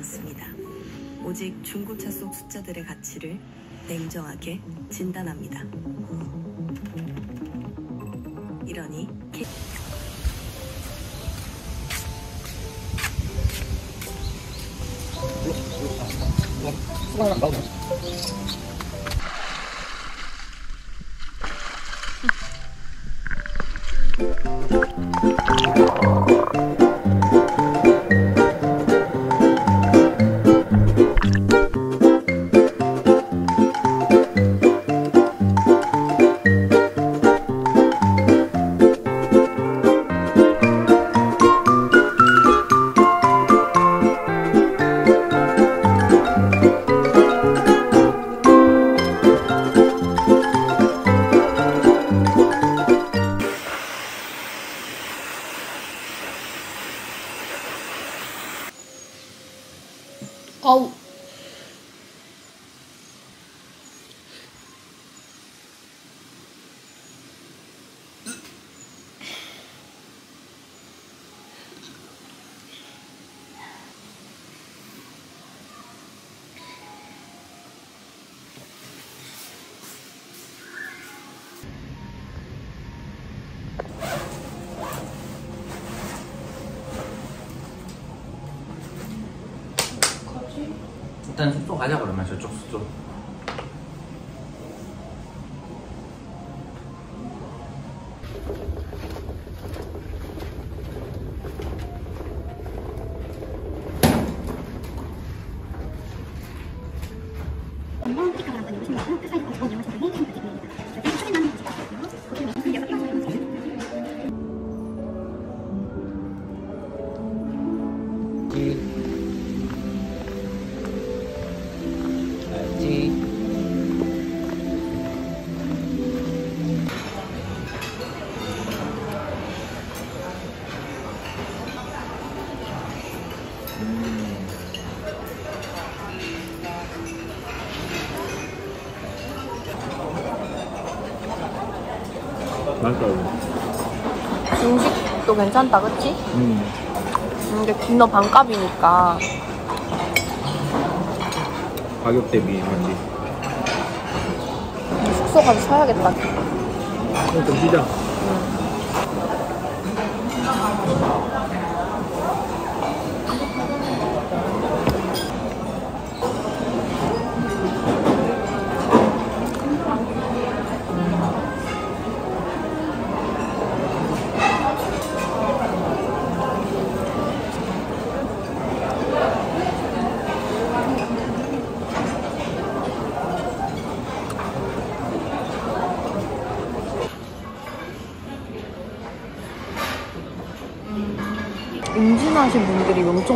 않습니다. 오직 중고차 속 숫자들의 가치를 냉정하게 진단합니다. 이러니 K- 아우. 가자 그러면 저쪽 숙소 맛있다 이거 중식도 괜찮다, 그치? 음. 근데 디너 반값이니까. 가격 대비 맞지? 숙소 가서 사야겠다. 좀 뛰자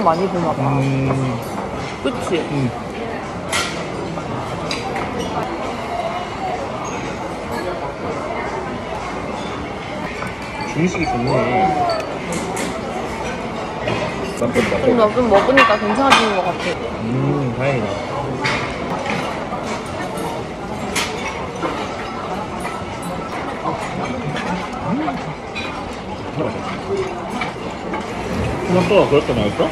많이 보나 봐. 음. 그치? 음. 중식이 좋네 맛있다 근데 좀 먹으니까 괜찮아지는 것 같아. 음 다행이다 토마토가 그렇게 맛있어?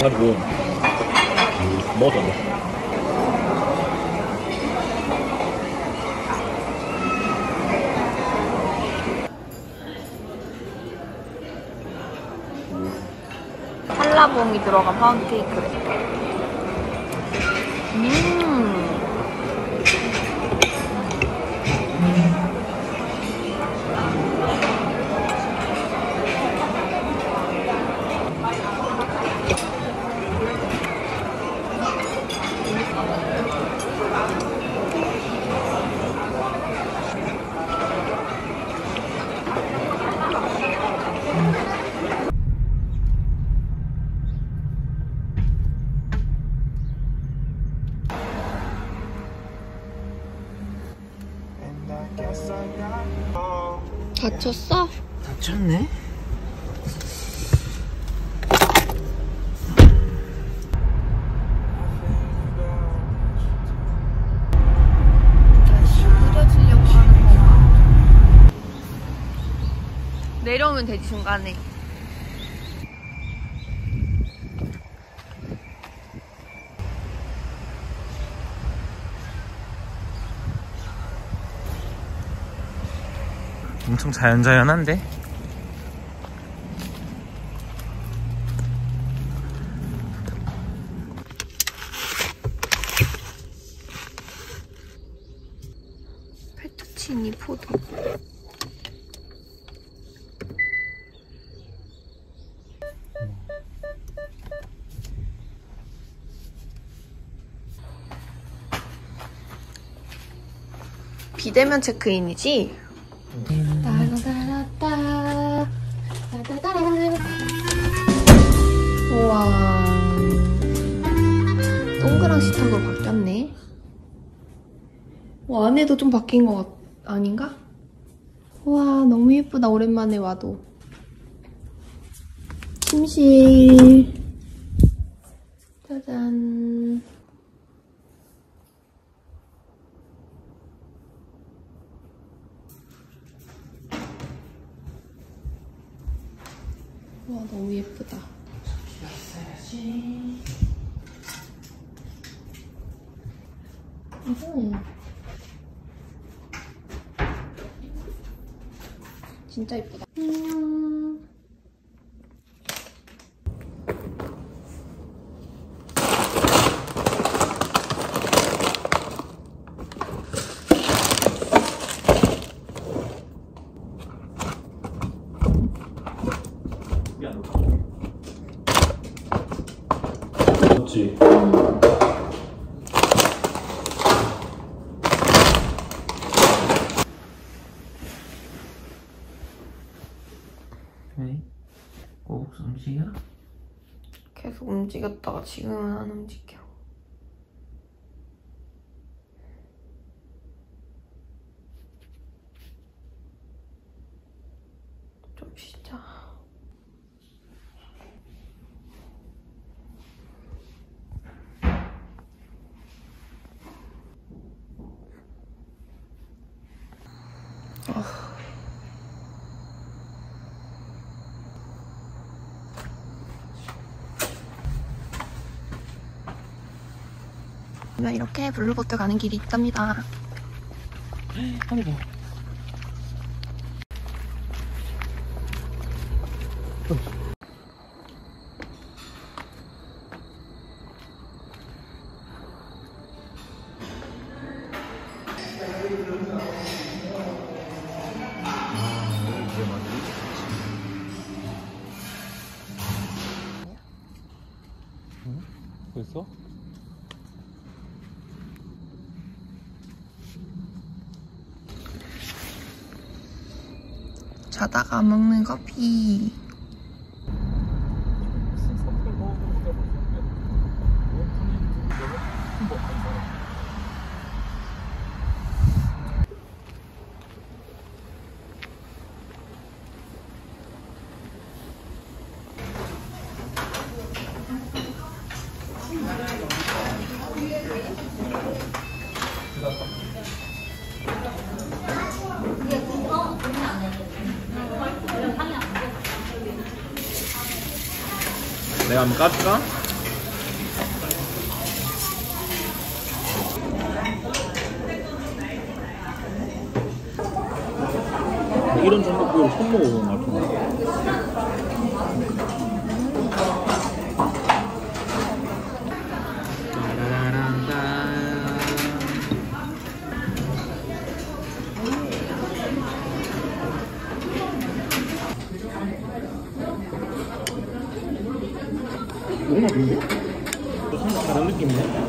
가지고 먹었다 한라봉이 들어간 파운드 케이크래. 다쳤어? 다쳤네? 내려오면 되지 중간에. 엄청 자연자연한데? 페투치니 포도. 비대면 체크인이지? 식탁으로 바뀌었네. 와, 안에도 좀 바뀐 것 같, 아닌가? 와, 너무 예쁘다, 오랜만에 와도. 침실. 짜잔. 와, 너무 예쁘다. 진짜. 음. 그렇지. 왜? 꼭 숨쉬야? 계속 움직였다가 지금은 안 움직여. 좀 쉬자. 그러면 이렇게 블루보트 가는 길이 있답니다. 아이고. 자다가 먹는 커피. 한번 까줄까? 이런 전복구이를 처음 먹어보는 것 같은데 너무 맛있는데? 좀 다른 느낌이네?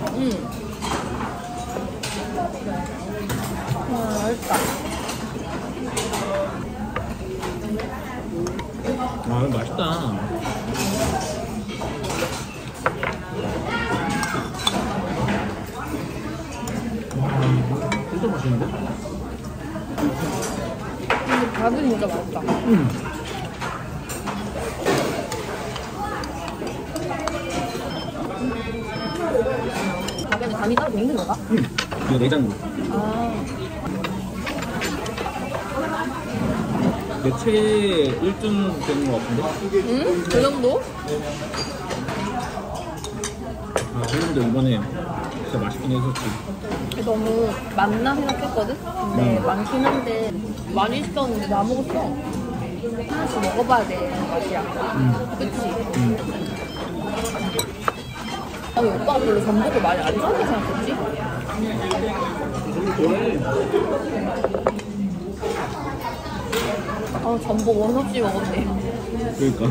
되는 것 같은데? 응? 그 정도? 아, 그런데 이번에 진짜 맛있긴 했었지. 너무 많나 생각했거든? 근데 많긴 한데 많이 시켰는데 나 먹었어. 하나씩 먹어봐야 되는 맛이야. 그치? 아니 오빠가 별로 전복을 많이 안 좋아하게 생각했지? 아 전복 원 없이 먹었네. 그러니까.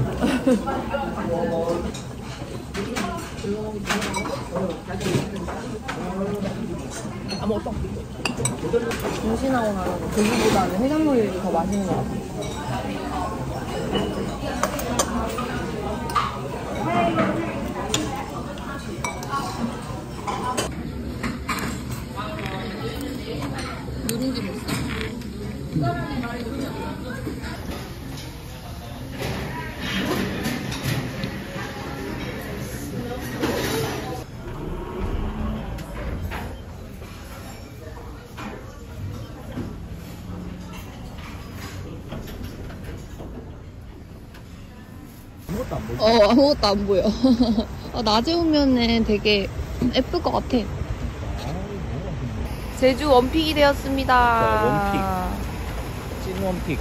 아 먹었어. 정신하고 나서 고기보다는 해산물이 더 맛있는 것 같아. 아무것도 안 보여. 어 아무것도 안 보여. 아, 낮에 오면은 되게 예쁠 것 같아. 제주 원픽이 되었습니다. 자, 찐 원픽.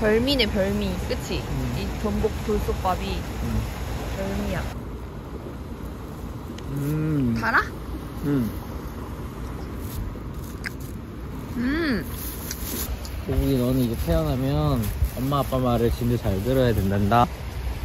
별미네 별미, 그치? 음. 이 전복 돌솥밥이 별미야. 음. 달아? 음. 음. 고국이 너는 이제 태어나면 엄마 아빠 말을 진짜 잘 들어야 된단다.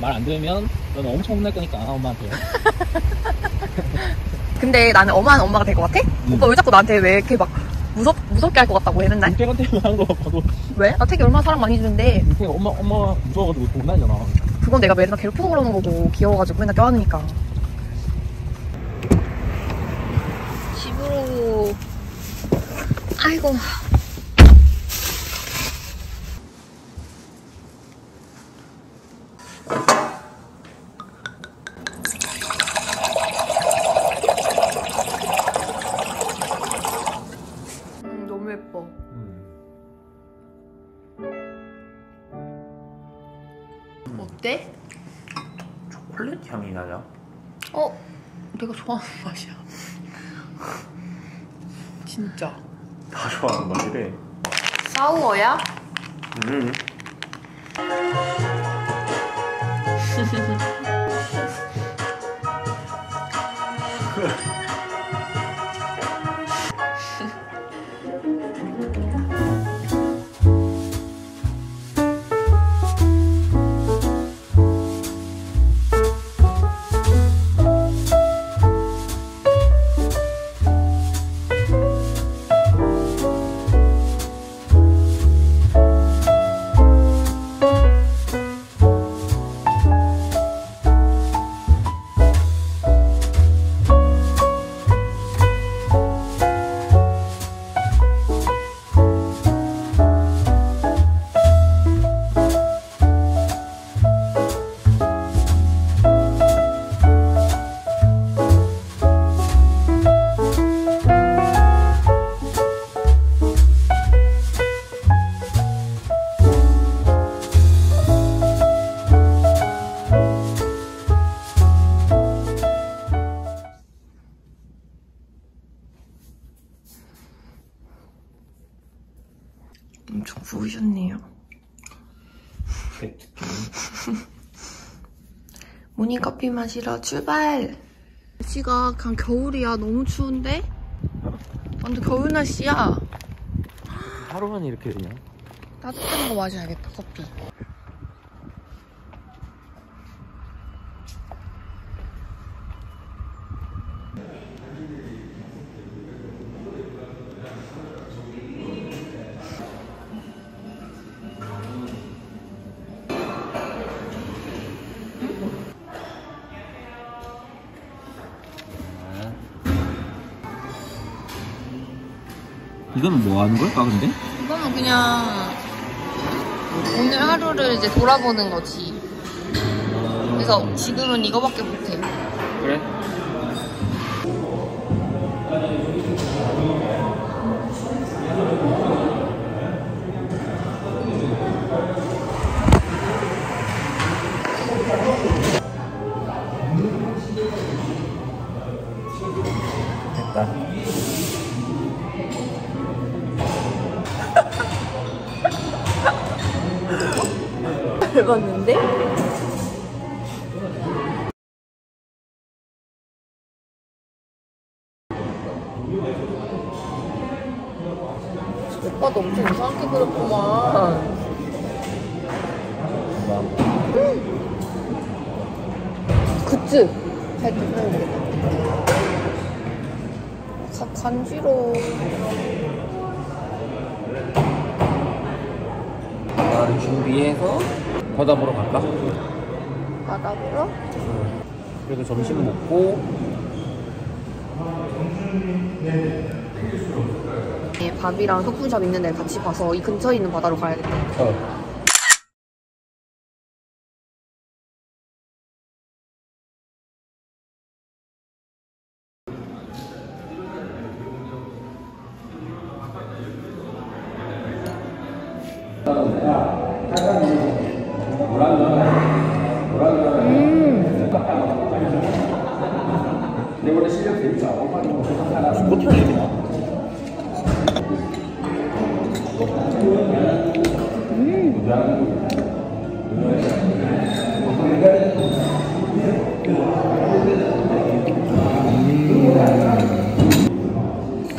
말 안 들으면 너는 엄청 혼날 거니까 엄마한테. 근데 나는 엄한 엄마가 될 것 같아? 음. 오빠 왜 자꾸 나한테 왜 이렇게 막 무섭 무섭게 할 것 같다고 해 맨날? 태한테 하는 거 봐도 왜? 나 되게 얼마나 사랑 많이 주는데 그냥 엄마 엄마 무서워가지고 혼나잖아. 그건 내가 맨날 괴롭혀서 그러는 거고 귀여워가지고 맨날 껴안으니까 집으로 아이고 커피 마시러 출발! 날씨가 그냥 겨울이야. 너무 추운데? 완전 겨울 날씨야. 하루만 이렇게 되냐? 따뜻한 거 마셔야겠다, 커피. 이거는 뭐 하는 걸까 근데? 이거는 그냥 오늘 하루를 이제 돌아보는 거지. 그래서 지금은 이거밖에 못해. 그래? 얇았는데? 오빠도 엄청 이상하게 그렸구만. 굿즈! 할때 쓰면 되겠다. 가, 간지러워. 나를 준비해서 바다 보러 갈까? 바다 보러? 그래도 점심 먹고 네, 밥이랑 소품샵 있는 데 같이 봐서 이 근처에 있는 바다로 가야겠다. 어.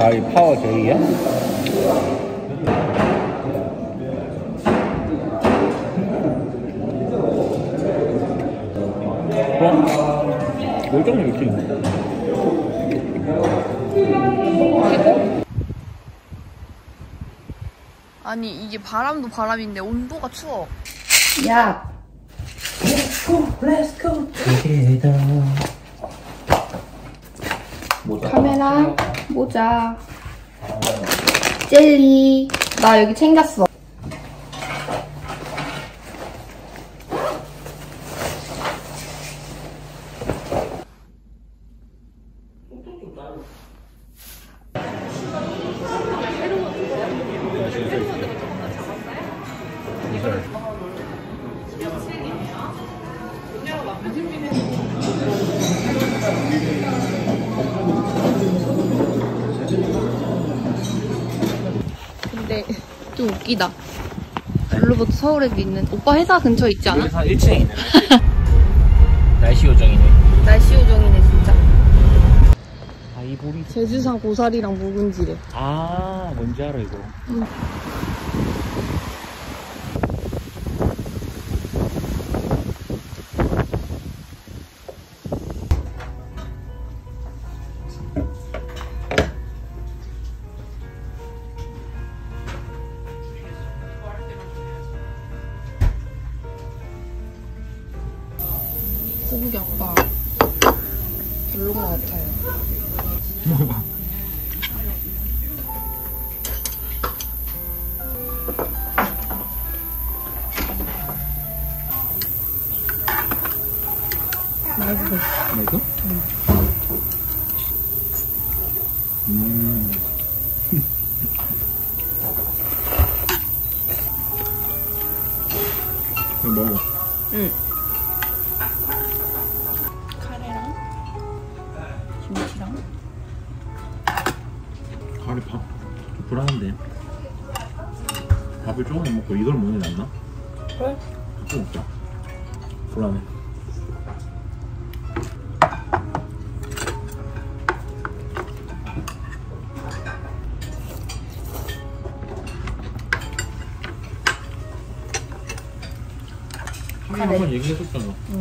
아, 이 파워 제이야? 그럼 열정이 이렇게 있네. 아니 이게 바람도 바람인데 온도가 추워. 야, 모자. 카메라, 모자, 젤리. 나 여기 챙겼어. 룰루버트 서울에도 있는 오빠 회사 근처에 있지 않아? 여기서 1층에 있네. 날씨 요정이네. 날씨 요정이네 진짜. 아이 보리. 제주산 고사리랑 묵은지래. 아, 뭔지 알아, 이거. 고 가리 밥 불안한데. 밥을 조금 먹고 이걸 먹는 게 낫나? 그래? 좀 먹자. 불안해. 한번 얘기했었잖아. 음.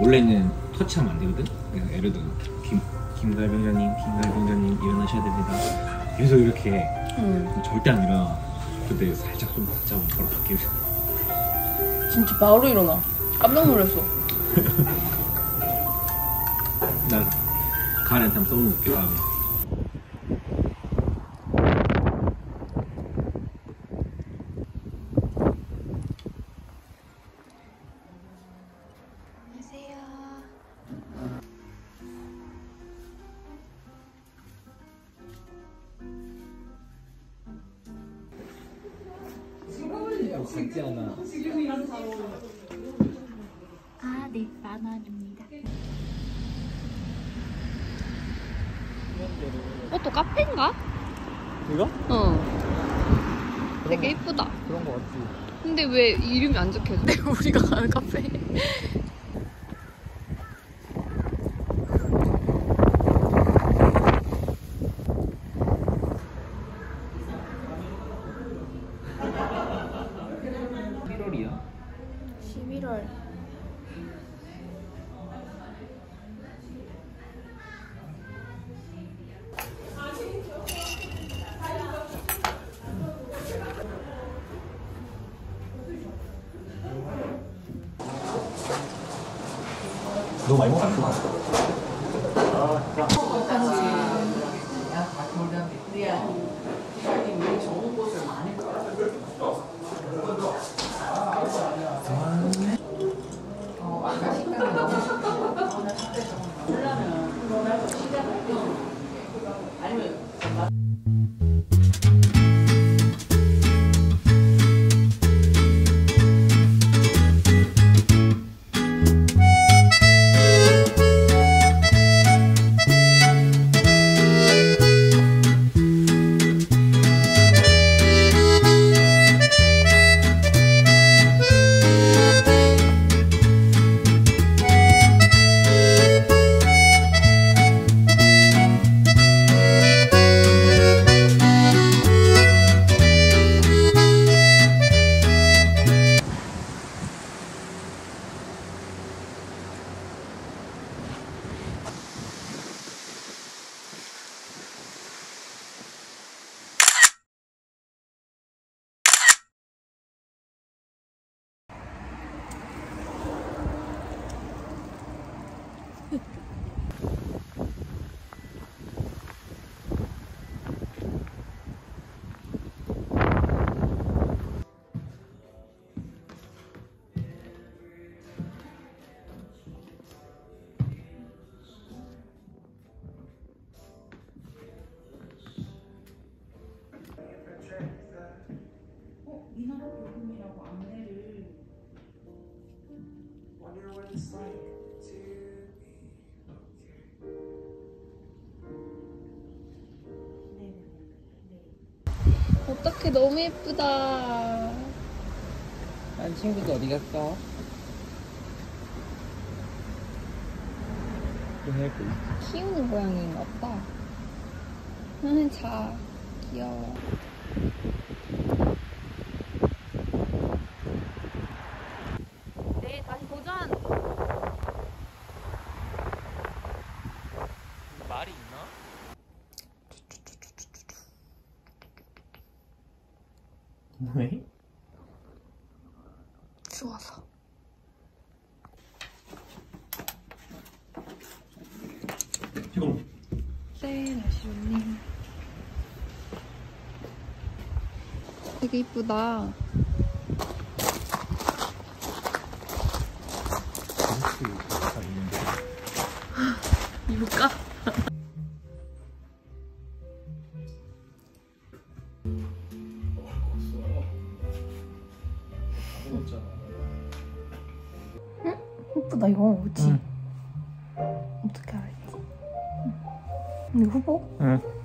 원래는 터치하면 안 되거든? 그냥 예를 들어 김, 김갈병자님, 김갈병자님 일어나셔야 됩니다. 계속 이렇게 응. 절대 안 일어나. 근데 살짝 손딱 잡으면 바로 바뀌어. 진짜 바로 일어나. 깜짝 놀랐어. 나 가을한테 한번 써먹을게 다음에 너무 많이 먹었 어 어떡해, 너무 예쁘다. 난 친구도 어디 갔어? 있지 키우는 고양이인가 보다. 응, 자. 귀여워. 내일 다시 도전! 말이 있나? 왜? 추워서. 지금 네, 날씨 좋네. 되게 이쁘다. 입을까? 예쁘다, 이거. 그치? 응. 어떻게 알지? 근데 후보? 응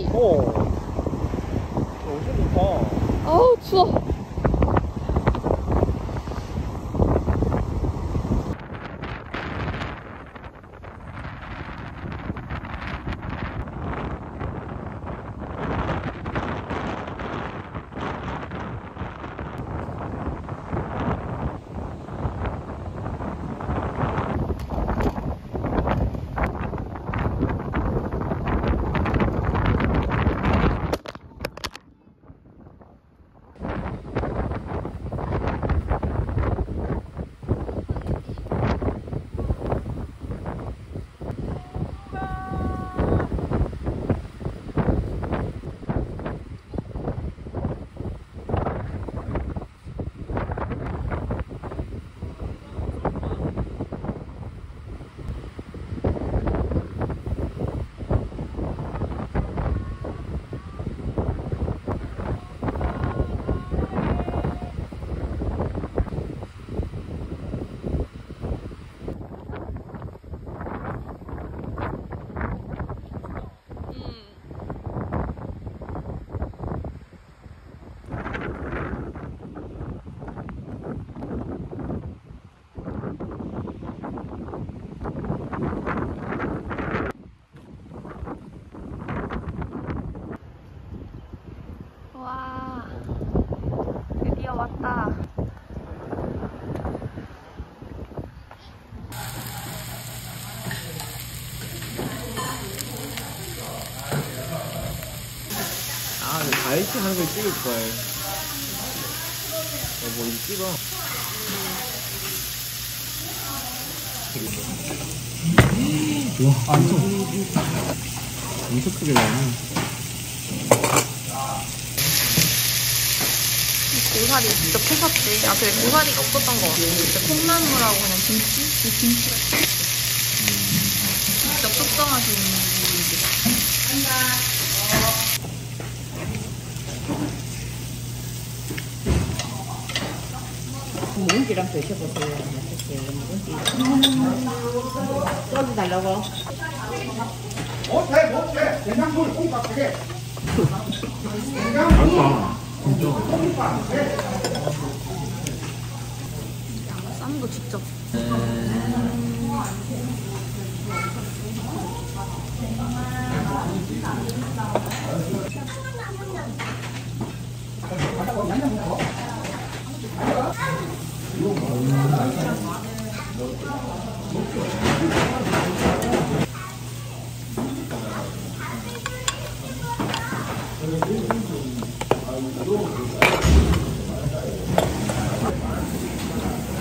좋지. 어. 엄청 좋다. 아우 추워. 와 드디어 왔다. 아, 근데 걸 찍을 걸. 어, 뭐, 이거 찍어. 와, 엄청. 엄청 크게 나오네. 고사리 직접 해샀대. 아 그래 고사리가 없었던 거 같아. 진짜 콩나물하고 그냥 김치? 이 김치. 직접 숙성하신 분이다. 묵은지랑 드셔보세요. 맛있어요. 묵은지. 소주 달라고. 맛있다. 쌈도 직접.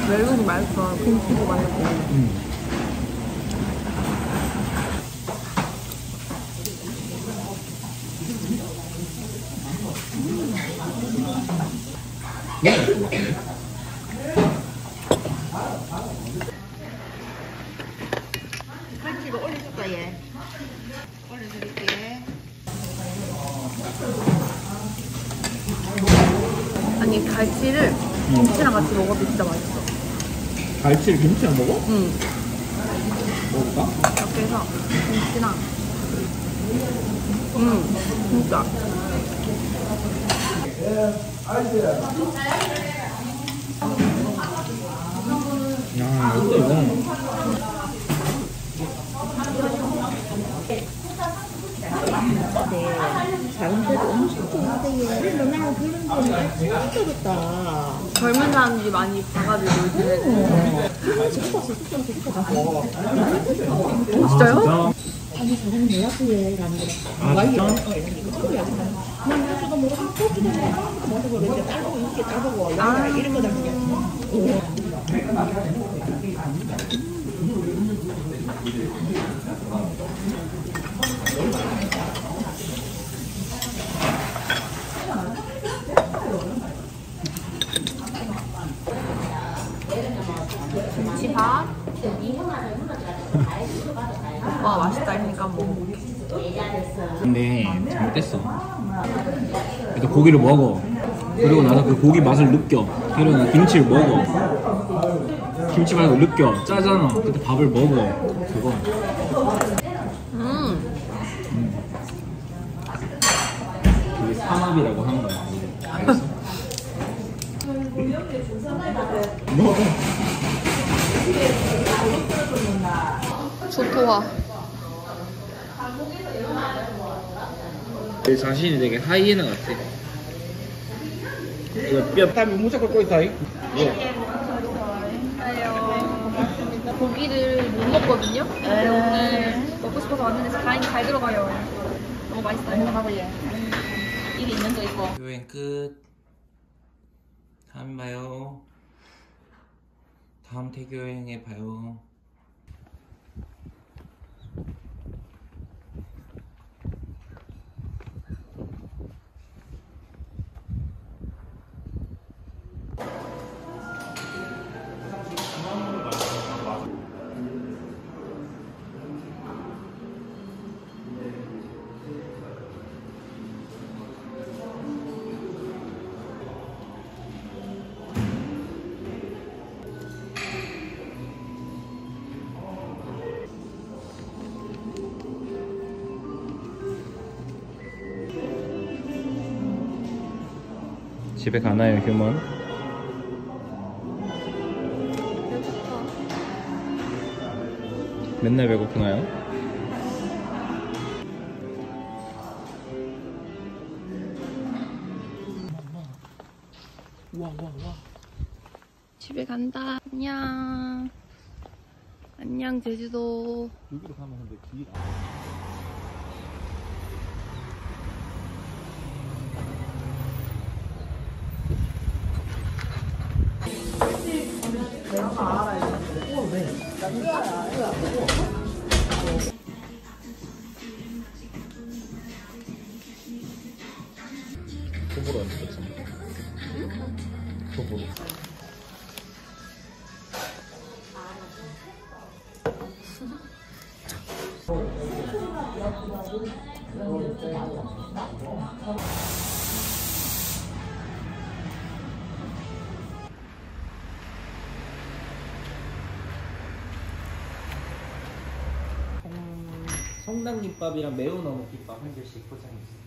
멜론이 맛있어. 김치도 맛있고. 칼치도 올려줄까, 얘? 올려드릴게. 아니 갈치를 김치랑 같이 먹어도 진짜 맛있어. 갈치를 김치랑 먹어? 응. 먹을까? 이렇게 해서 김치랑. 음, 진짜. 야, 이거. 다른 데도 엄청 좋은데, 얘. 너랑 그런 거 진짜 좋다. 젊은 사람들이 많이 봐가지고 요즘에. 진짜요? 아니, 사람이 내가 그 얘라는 거야. 아, 진짜? 어, 이거 나도 뭐, 고기도 뭐, 아무것도 못하고, 이렇게 따르고, 야, 이런 거다, 그냥. 김 고기를 먹어. 그리고 나서 그 고기 맛을 느껴. 그리고 나 김치를 먹어. 김치 말고 느껴. 짜잖아. 그때 밥을 먹어. 그거. 음. 삼합이라고 하는 거야. 알겠어? 뭐? 좋도와. 내 자신이 되게 하이에나 같아. 땀이 무조건 꼴 사이. 고기를 못 먹거든요. 근데 오늘 먹고 싶어서 왔는데 다행히 잘 들어가요. 너무 맛있어요. 먹어봐요. 일이 있는 거 있고. 여행 끝. 다음에 봐요. 다음 태교 여행에 봐요. 집에 가나요, 휴먼? 맨날 배고프나요? 집에 간다. 안녕. 안녕 제주도. 여기로 가면 근데 길 소보로 언제 뺐어? 소보로 성당김밥이랑 매운 어묵김밥 한 개씩 포장해주세요.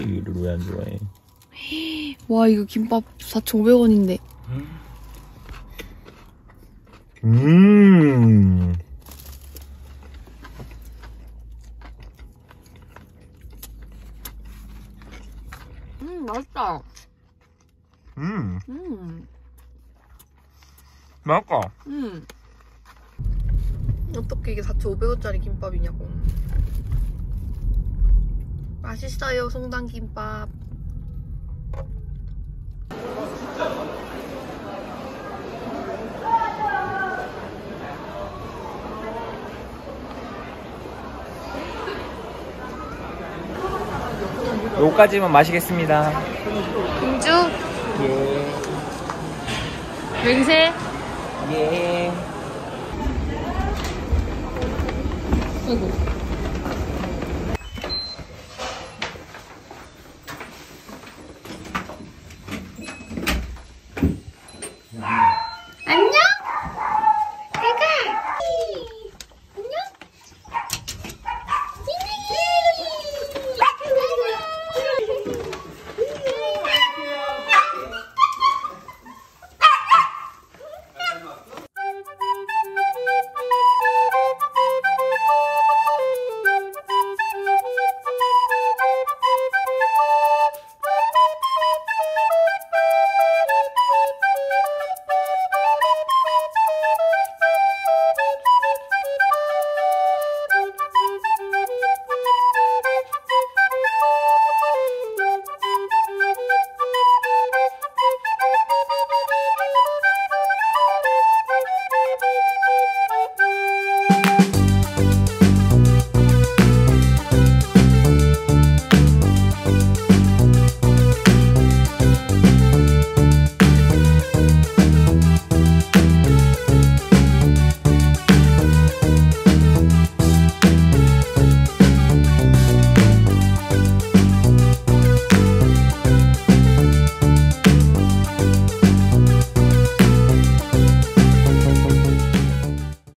이거를 왜 안 좋아해? 와 이거 김밥 4,500원인데. 음. 음 맛있다. 음. 음. 맛있다. 음. 어떻게 이게 4,500원짜리 김밥이냐고. 맛있어요, 송당김밥. 요까지만 마시겠습니다. 공주, 예. 맹세. 예. 아 이고.